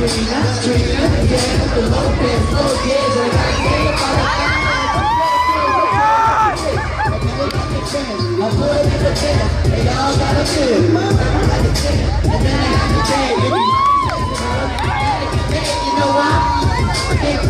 Serena, yeah, the Lopez, oh the I the they all got fit. I'm and then I got the. You know?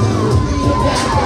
We're.